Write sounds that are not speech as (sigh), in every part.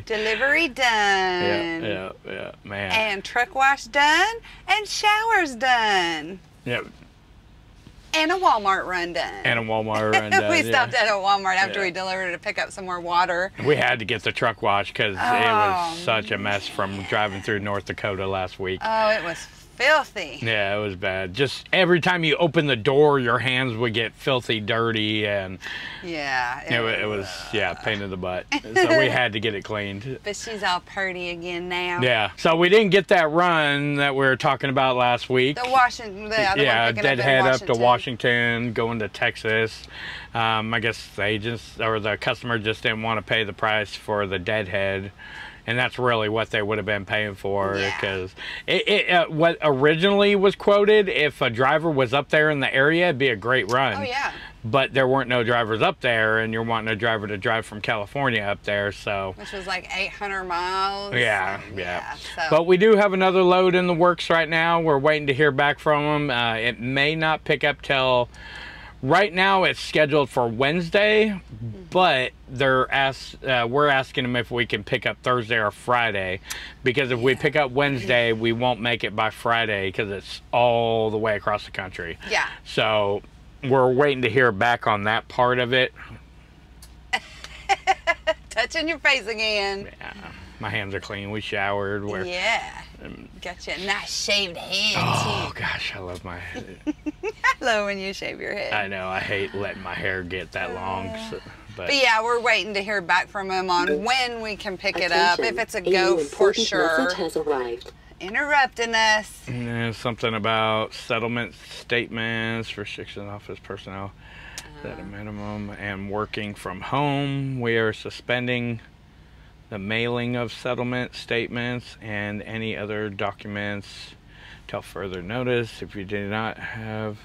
Delivery done. Yeah, yeah, yeah, man. And truck wash done. And showers done. yeah, And a Walmart run done. and a Walmart (laughs) run done, we yeah. stopped at a Walmart after Yeah. we delivered to pick up some more water. We had to get the truck washed because it Oh, was such a mess from driving through North Dakota last week. Oh, it was filthy. Yeah, it was bad. Just every time you open the door, your hands would get filthy, dirty, and Yeah. it, it was yeah, pain in the butt. (laughs) So we had to get it cleaned. But she's all purty again now. Yeah. So we didn't get that run that we were talking about last week. The Washington, the other yeah, one picking up, deadhead up to Washington. Washington, going to Texas. Um, I guess the agents or the customer just didn't want to pay the price for the deadhead. And that's really what they would have been paying for Yeah. because it, it uh, what originally was quoted. If a driver was up there in the area, it'd be a great run. Oh yeah. But there weren't no drivers up there, and you're wanting a driver to drive from California up there, so Which was like 800 miles. yeah, and yeah. so. But we do have another load in the works right now. We're waiting to hear back from them. Uh, it may not pick up till. Right now, it's scheduled for Wednesday, but they're ask, uh, we're asking them if we can pick up Thursday or Friday, because if we pick up Wednesday, we won't make it by Friday because it's all the way across the country. yeah. So we're waiting to hear back on that part of it. (laughs) Touching your face again. Yeah, my hands are clean. We showered. We're, Yeah. Um, Got you a nice shaved head Oh too. gosh, I love my. (laughs) I love when you shave your head. I know I hate letting my hair get that long, so, but But yeah, we're waiting to hear back from him on when we can pick it up. If it's a go for sure. Message has arrived. Interrupting us. Yeah, something about settlement statements, restriction office personnel at a uh-huh. minimum, and working from home. We are suspending the mailing of settlement statements and any other documents till further notice. If you do not have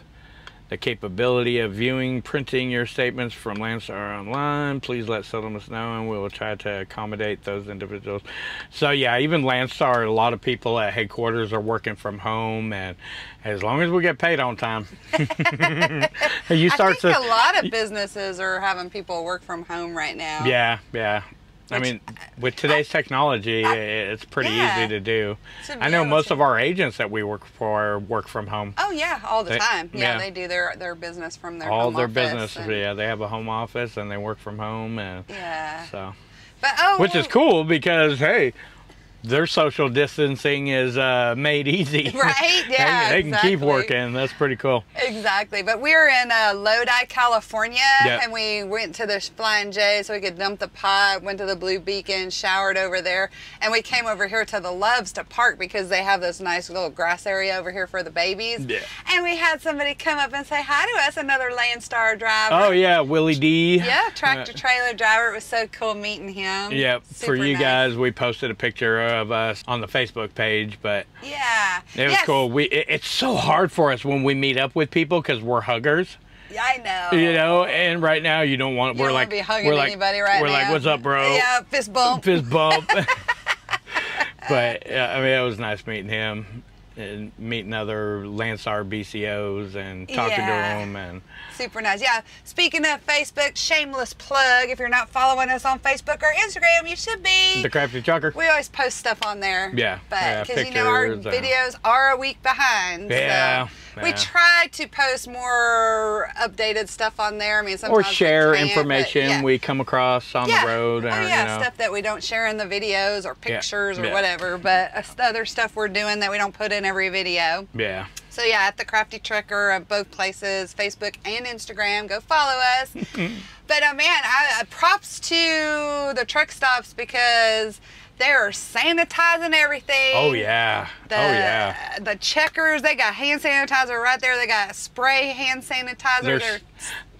the capability of viewing, printing your statements from Landstar Online, please let settlements know and we will try to accommodate those individuals. So, yeah, even Landstar, a lot of people at headquarters are working from home, and as long as we get paid on time, (laughs) (laughs) you I start think to. a lot of businesses are having people work from home right now. Yeah, yeah. I mean, with today's technology, I- it's pretty yeah. easy to do. I know most of our agents that we work for work from home. Oh yeah, all the They- time. Yeah, yeah. they do their their business from their All home their office business, and- yeah, they have a home office and they work from home, and Yeah. so But oh, which is cool because hey, their social distancing is uh, made easy. (laughs) Right? (laughs) They- Yeah. they, can keep working. That's pretty cool. Exactly. But we were in uh, Lodi, California, Yeah. and we went to the Flying J so we could dump the pot, went to the Blue Beacon, showered over there, and we came over here to the Loves to park because they have this nice little grass area over here for the babies. Yeah. And we had somebody come up and say hi to us, another Landstar driver. Oh yeah, Willie D. Yeah, tractor Uh, trailer driver. It was so cool meeting him. Yeah, for you nice. guys, we posted a picture of us on the Facebook page, but Yeah. it was Yes. cool. We it, it's so hard for us when we meet up with people because we're huggers, Yeah, I know. you know. And right now, you don't want. You we're don't like be hugging we're like anybody right we're now. like, what's up, bro? Yeah, fist bump. Fist bump. (laughs) (laughs) but yeah, I mean, it was nice meeting him and meeting other Landstar BCOs and talking Yeah. to them and Super nice. Yeah. Speaking of Facebook, shameless plug. If you're not following us on Facebook or Instagram, you should be. the crafty trucker. we always post stuff on there. Yeah, But yeah, because you know our videos are a week behind. so We try to post more updated stuff on there. I mean, or sometimes we share can't, information yeah. we come across on yeah. the road. Or, oh yeah, you know. stuff that we don't share in the videos or pictures or yeah. whatever, but uh, other stuff we're doing that we don't put in every video. Yeah. So yeah, at the Crafty Trucker at both places, Facebook and Instagram. Go follow us. (laughs) but uh, man, I, uh, props to the truck stops because they're sanitizing everything. Oh yeah. The, oh yeah. The checkers, they got hand sanitizer right there. They got spray hand sanitizer. There's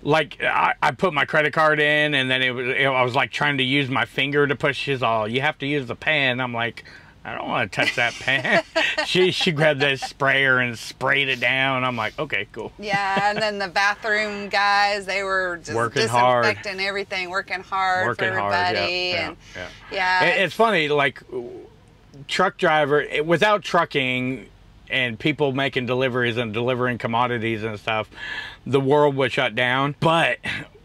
like I, I put my credit card in, and then it was it, I was like trying to use my finger to push. his all, you have to use the pen. I'm like. I don't want to touch that pan. (laughs) she she grabbed that sprayer and sprayed it down. I'm like, okay, cool. yeah, and then the bathroom guys, they were just Working hard. disinfecting everything, working hard Working for everybody. Yeah, yeah, and yeah. yeah, It- it's funny, like truck driver it- without trucking and people making deliveries and delivering commodities and stuff, the world would shut down. But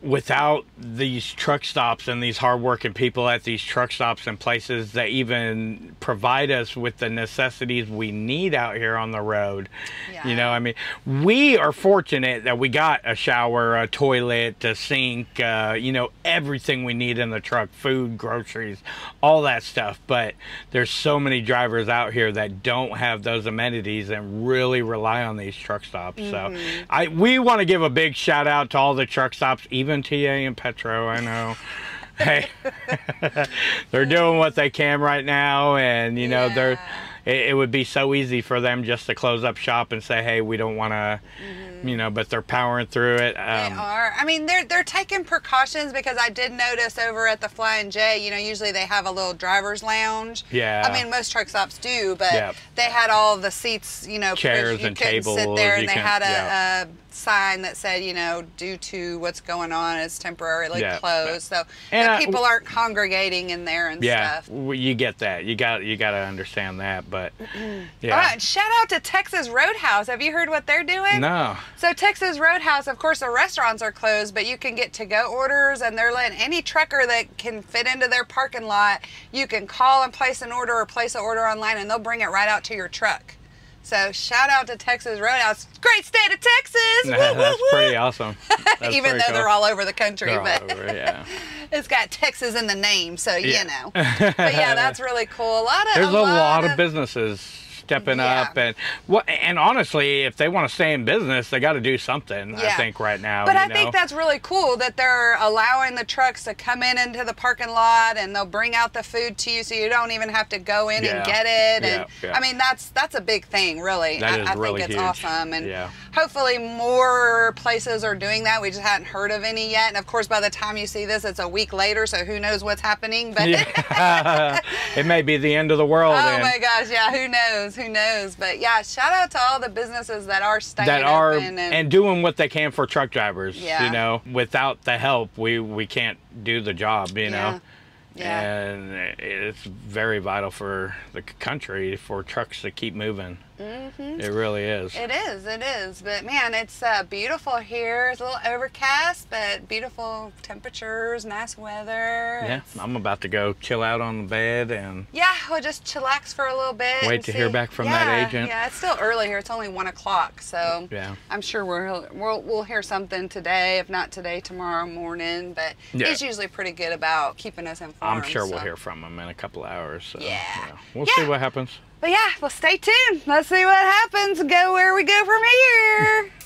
without these truck stops and these hardworking people at these truck stops and places that even provide us with the necessities we need out here on the road. Yeah. You know, I mean, we are fortunate that we got a shower, a toilet, a sink, uh, you know, everything we need in the truck food, groceries, all that stuff. But there's so many drivers out here that don't have those amenities and really rely on these truck stops. So I we want to give a big shout out to all the truck stops, even TA and Petro. I know. hey, (laughs) they're doing what they can right now, and you know they're. It, it would be so easy for them just to close up shop and say, "Hey, we don't want to," you know. But they're powering through it. They Um, are. I mean, they're they're taking precautions because I did notice over at the Flying J, you know, usually they have a little driver's lounge. Yeah. I mean, most truck stops do, but Yep. they had all the seats, you know, Chairs you and couldn't sit tables, there, you and they had a, yeah. a sign that said, you know, due to what's going on, it's temporarily Yeah. closed. So And that I- people aren't congregating in there and yeah, stuff. w- you get that. You got you got to understand that. But (clears throat) yeah, All right, shout out to Texas Roadhouse. Have you heard what they're doing? no, So Texas Roadhouse, of course, the restaurants are closed, but you can get to-go orders, and they're letting any trucker that can fit into their parking lot. You can call and place an order or place an order online, and they'll bring it right out to your truck. So shout out to Texas Roadhouse, great state of Texas. (laughs) Woo, that's woo. pretty awesome. That's (laughs) Even pretty though cool. they're all over the country, They're but over, yeah. (laughs) it's got Texas in the name, so Yeah. you know. But yeah, that's really cool. A lot of There's a, lot, of of businesses stepping Yeah. up and what and honestly if they want to stay in business they got to do something i think right now But I know? think that's really cool that they're allowing the trucks to come in into the parking lot and they'll bring out the food to you, so you don't even have to go in and get it. And Yeah, yeah. I mean, that's that's a big thing, really. That I, is I really think it's huge. awesome, and Yeah. hopefully more places are doing that. We just hadn't heard of any yet, and of course, by the time you see this, it's a week later, so who knows what's happening? But yeah. (laughs) it may be the end of the world (laughs) oh and my gosh, yeah, who knows? Who knows? But yeah, shout out to all the businesses that are staying that are open and, doing what they can for truck drivers Yeah. you know without the help we we can't do the job you know Yeah. and it's very vital for the country for trucks to keep moving Mm-hmm. it really is It is, it is. But man, it's uh, beautiful here. It's a little overcast, but beautiful temperatures, nice weather. yeah It's- i'm about to go chill out on the bed and Yeah, we'll just chillax for a little bit. Wait to hear back from that agent. Yeah, it's still early here. It's only one o'clock, so yeah I'm sure we'll, we'll we'll hear something today. If not today, tomorrow morning. But Yeah. he's usually pretty good about keeping us informed. i'm sure we'll hear from him in a couple hours so, Yeah. we'll Yeah. see what happens But yeah, well, stay tuned. Let's see what happens. Go where we go from here. (laughs)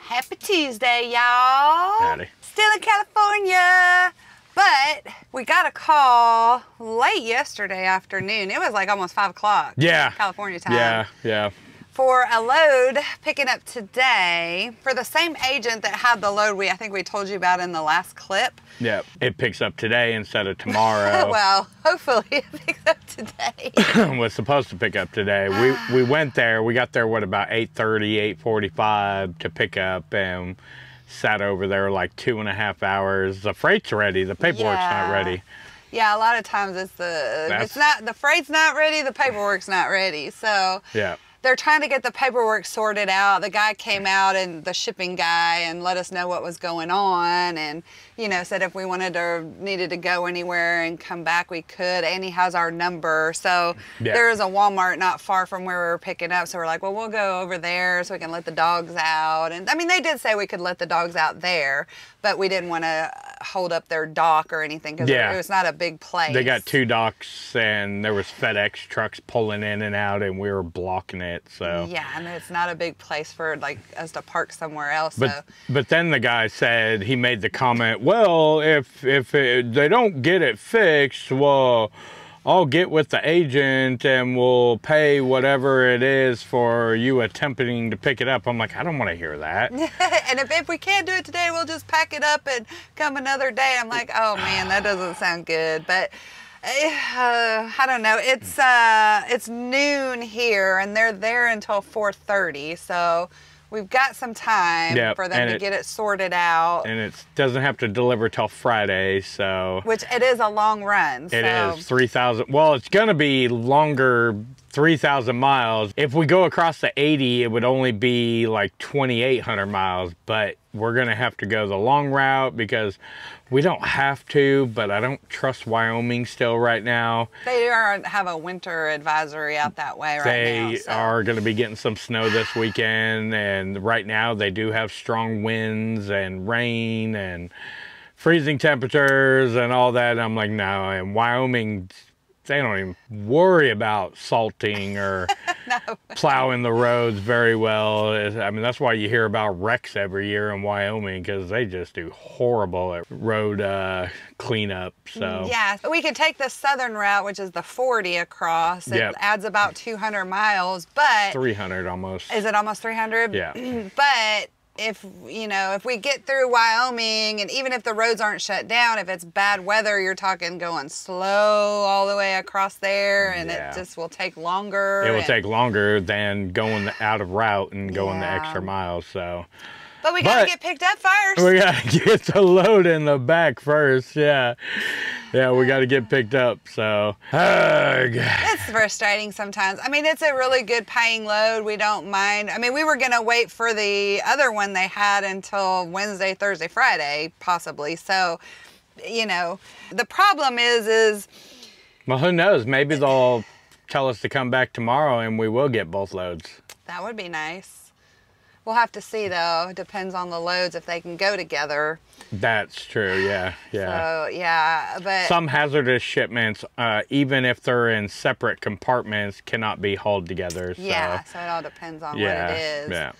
Happy Tuesday, y'all. Howdy. Still in California. But we got a call late yesterday afternoon. It was like almost five o'clock. Yeah. California time yeah yeah for a load picking up today for the same agent that had the load we I think we told you about in the last clip. yeah it picks up today instead of tomorrow (laughs) well, hopefully it (laughs) picks up today. (coughs) was supposed to pick up today. We (sighs) we went there. We got there what about 8:30, 8:45 to pick up, and sat over there like two and a half hours. The freight's ready. The paperwork's Yeah. not ready. yeah, a lot of times it's the That's- it's not the freight's not ready, the paperwork's not ready. So Yeah. They're trying to get the paperwork sorted out. The guy came out and the shipping guy and let us know what was going on and you know said if we wanted or needed to go anywhere and come back we could and he has our number. So Yeah. there is a Walmart not far from where we were picking up. So we're like, well we'll go over there so we can let the dogs out. And I mean they did say we could let the dogs out there, but we didn't want to hold up their dock or anything because Yeah. it was not a big place. They got two docks, and there was FedEx trucks pulling in and out, and we were blocking it. So. Yeah, and it's not a big place for like us to park somewhere else. But so but then the guy said he made the comment. Well, if if it, they don't get it fixed, well, I'll get with the agent and we'll pay whatever it is for you attempting to pick it up. I'm like, I don't want to hear that. (laughs) and if, if we can't do it today, we'll just pack it up and come another day. I'm like, oh man, that doesn't sound good. But uh, I don't know. It's uh, it's noon here, and they're there until 4:30. So we've got some time Yep, for them and to it- get it sorted out. and it doesn't have to deliver till Friday, so which it is a long run. it so. is three thousand. Well, it's gonna be longer 3,000 miles. If we go across the 80, it would only be like 2,800 miles, but we're going to have to go the long route because we don't have to, but I don't trust Wyoming still right now. They are have a winter advisory out that way right they now. so- are going to be getting some snow this weekend, and right now they do have strong winds and rain and freezing temperatures and all that. I'm like, no, and Wyoming, they don't even worry about salting or (laughs) plowing the roads very well. I mean, that's why you hear about wrecks every year in Wyoming because they just do horrible at road uh, cleanup. So Yeah, we could take the southern route, which is the 40 across. It Yep. adds about 200 miles, but 300 almost. is it almost 300? Yeah. (clears throat) but if you know, if we get through Wyoming, and even if the roads aren't shut down, if it's bad weather, you're talking going slow all the way across there, and Yeah. it just will take longer. it will take longer than going out of route and going the extra miles. So But we gotta but- get picked up first. we gotta (laughs) get the load in the back first. Yeah, yeah, we gotta get picked up. So, ugh. It's frustrating sometimes. I mean, it's a really good paying load. We don't mind. I mean, we were gonna wait for the other one they had until Wednesday, Thursday, Friday, possibly. So, you know, the problem is, is well, who knows? Maybe they'll tell us to come back tomorrow, and we will get both loads. that would be nice. We'll have to see though. It depends on the loads if they can go together. That's true. Yeah, yeah. So yeah, but Some hazardous shipments, uh, even if they're in separate compartments, cannot be hauled together. So, yeah, so it all depends on yeah, what it is. yeah.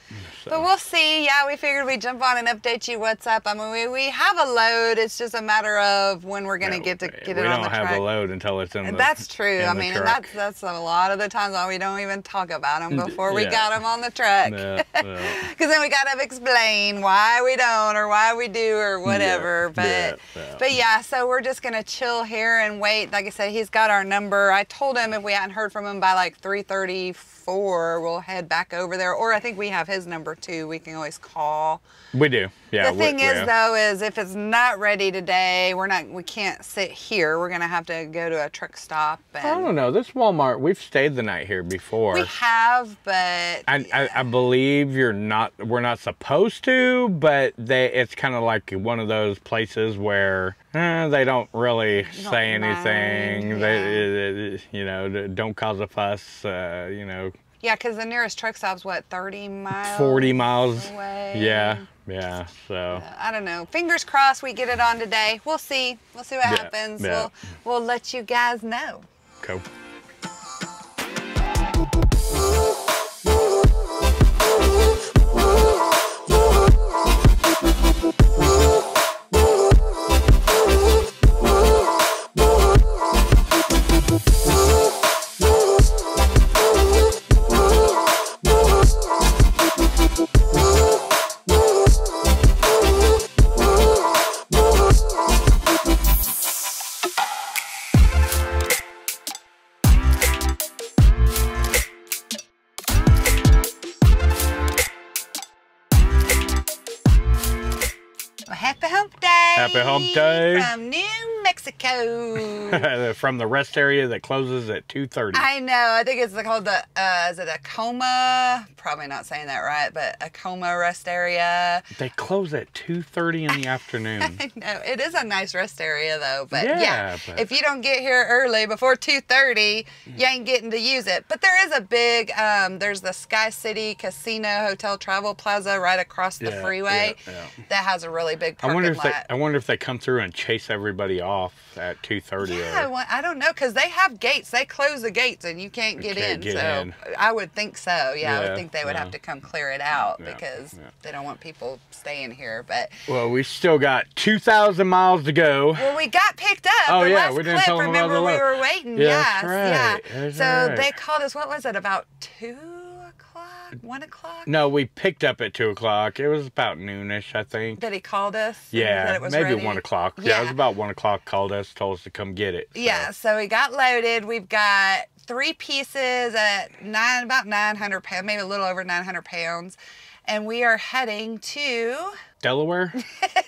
So- But we'll see. Yeah, we figured we'd jump on and update you what's up. I mean, we, we have a load. It's just a matter of when we're gonna Yeah, get to get it on the truck. We don't have a load until it's in the. that's true. in I mean, and that's that's a lot of the times why we don't even talk about them (laughs) before we yeah. got them on the truck. Because (laughs) then we gotta explain why we don't or why we do or whatever. but yeah, yeah. but yeah, so we're just gonna chill here and wait. Like I said, he's got our number. I told him if we hadn't heard from him by like 3:34, we'll head back over there. Or I think we have his number too. We can always call. We do. Yeah. the thing is have- though is if it's not ready today, we're not we can't sit here. We're gonna have to go to a truck stop and I don't know. This Walmart, we've stayed the night here before. we have, but I, I, I believe you're not. We're not supposed to, but they. It's kind of like one of those places where eh, they don't really don't say mind, anything. They, you know, don't cause a fuss. Uh, you know, yeah, because the nearest truck stop's what 30 miles. 40 miles. away. Yeah, yeah. So I don't know. Fingers crossed we get it on today. We'll see. We'll see what Yeah, happens. yeah. We'll we'll let you guys know. cool. From the rest area that closes at 2:30. I know. I think it's called the, uh, is it Acoma? Probably not saying that right, but Acoma rest area. They close at 2:30 in the afternoon. (laughs) I know. It is a nice rest area though, but yeah, Yeah, but- if you don't get here early before 2.30, you ain't getting to use it. But there is a big, um, there's the Sky City Casino Hotel Travel Plaza right across the Yeah, freeway yeah, that has a really big I wonder if lot. they. I wonder if they come through and chase everybody off at 2:30. Yeah, or, I don't know because they have gates. They close the gates and you can't get can't in. get so in. I would think so. Yeah, I would think they would yeah. have to come clear it out Yeah, because yeah. they don't want people staying here. But Well, we still got 2,000 miles to go. well, we got picked up. Oh, the yeah, last we didn't clip, tell them about remember the we were waiting. Yeah, yes, that's right. yeah. That's so right. they called us. What was it? About two o'clock, one o'clock. No, we picked up at 2 o'clock. It was about noonish, I think. That he called us. Yeah, said it was maybe ready? 1 o'clock. Yeah. it was about 1 o'clock. Called us, told us to come get it. so. Yeah, so we got loaded. We've got three pieces at nine, about 900 pounds, maybe a little over 900 pounds. And we are heading to (laughs) Delaware.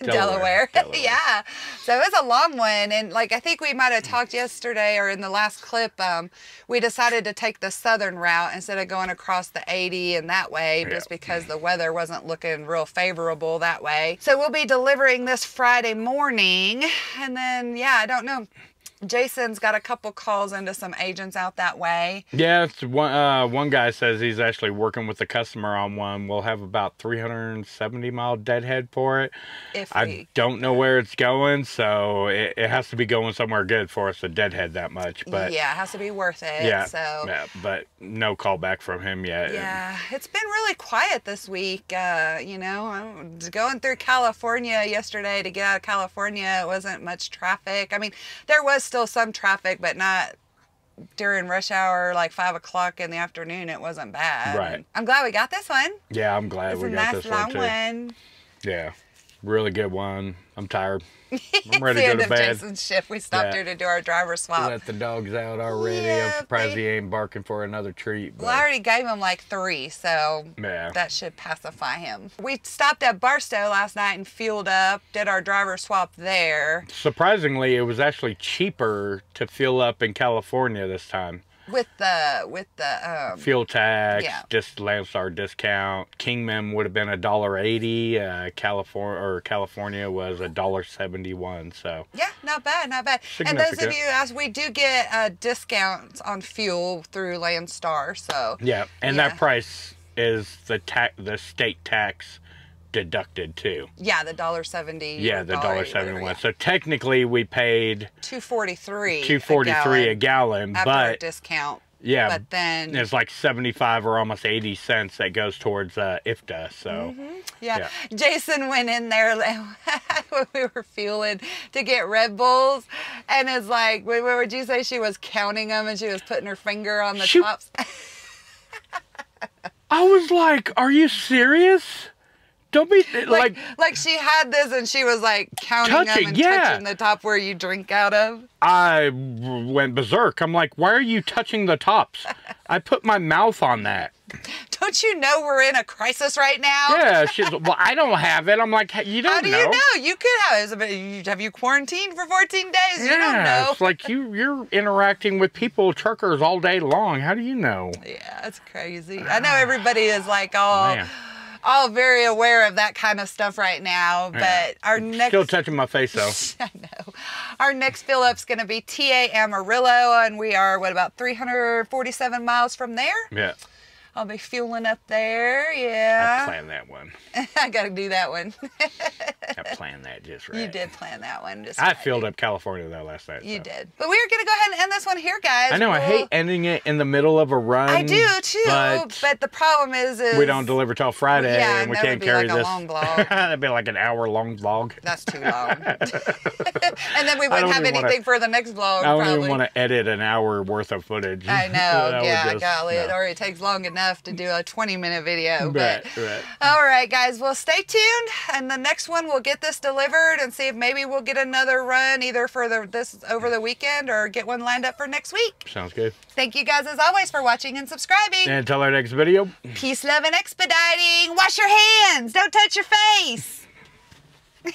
Delaware. (laughs) Delaware. yeah. So it was a long one. And like I think we might have talked yesterday or in the last clip, um, we decided to take the southern route instead of going across the 80 and that way Yeah. just because the weather wasn't looking real favorable that way. So we'll be delivering this Friday morning. And then, yeah, I don't know. Jason's got a couple calls into some agents out that way. Yeah, it's one uh, one guy says he's actually working with the customer on one. We'll have about 370 mile deadhead for it. If I we, don't know where it's going, so it, it has to be going somewhere good for us to deadhead that much. But yeah, it has to be worth it. yeah, So yeah, but no call back from him yet. Yeah, it's been really quiet this week. Uh, you know, I was going through California yesterday to get out of California. It wasn't much traffic. I mean, there was still some traffic, but not during rush hour, like five o'clock in the afternoon. It wasn't bad. Right. I'm glad we got this one. Yeah, I'm glad It's we got nice this one too. one. Yeah, really good one. I'm tired. I'm (laughs) ready to go to bed. Jason's shift. We stopped Yeah. here to do our driver swap. Let the dogs out already. Yeah, I'm surprised they- he ain't barking for another treat. Well, I already gave him like three, so yeah, that should pacify him. We stopped at Barstow last night and fueled up, did our driver swap there. surprisingly, it was actually cheaper to fill up in California this time. With the with the um Fuel tax, Yeah. just Landstar discount. Kingman would have been a dollar eighty. Uh, California or California was a dollar seventy one. So yeah not bad not bad and those of you as we do get uh discounts on fuel through landstar so yeah, and Yeah. that price is the tax, the state tax deducted too. yeah the dollar 70 Yeah, the dollar $1.80, seventy yeah. So technically, we paid 243 two forty three a gallon after a but discount yeah, but then it's like 75 or almost 80 cents that goes towards uh, IFTA. So, Mm-hmm. yeah. yeah. Jason went in there (laughs) when we were fueling to get Red Bulls, and it's like, what what would you say? She was counting them and she was putting her finger on the She- tops. (laughs) I was like, "Are you serious? Don't be like, like." like she had this and she was like counting them Touching, and yeah. touching the top where you drink out of. I went berserk. I'm like, "Why are you touching the tops?" (laughs) I put my mouth on that. Don't you know we're in a crisis right now? Yeah, (laughs) she's. Well, I don't have it. I'm like, "You don't How do know." you know? You could have. it's a bit- you- Have you quarantined for 14 days? You don't Yeah, know. it's like you you're interacting with people, truckers all day long. How do you know? Yeah, it's crazy. I know everybody is like oh. Man. All very aware of that kind of stuff right now. But Yeah. our next, Still touching my face though. (laughs) I know, our next fill up's going to be TA Amarillo, and we are what about 347 miles from there. Yeah, I'll be fueling up there. Yeah. I planned that one. (laughs) I got to do that one. I planned that just (laughs) right. you did plan that one. Just I right. filled up California though last night. You so. did. But we are going to go ahead and end this one here, guys. I know. I We'll- hate ending it in the middle of a run. I do too, but, but, the problem is, is we don't deliver till Friday, Yeah, and we can't carry like this. long vlog. (laughs) That'd be like an hour long vlog. That's too long. and then we wouldn't have even wanna- anything for the next vlog, I don't probably. even want to edit an hour worth of footage. I know, yeah, just- golly, it already takes long enough to do a 20 minute video. Right, But right. all right, guys, well, stay tuned, and the next one we'll get this delivered and see if maybe we'll get another run either for the this over the weekend or get one lined up for next week. Sounds good. Thank you guys as always for watching and subscribing. And until our next video. Peace, love, and expediting. Wash your hands. Don't touch your face. (laughs)